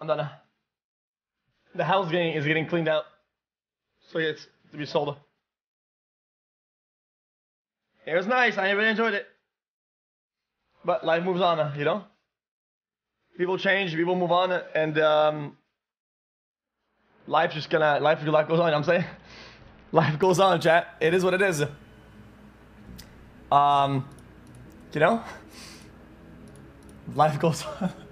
I'm done. The house getting is getting cleaned out, so it's to be sold. It was nice. I really enjoyed it. But life moves on, you know. People change, people move on, and um, life just gonna life life goes on. You know I'm saying, life goes on, chat. It is what it is. Um, you know, life goes on.